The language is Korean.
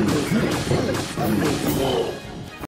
I'm gonna kill you. I'm gonna kill you.